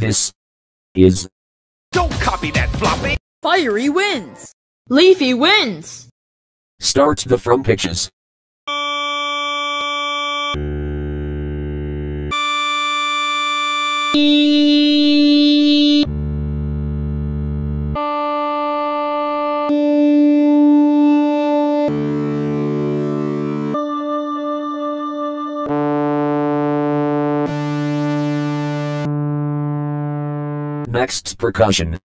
This is Don't copy that, Floppy! Fiery wins. Leafy wins. start the from pictures. Next percussion.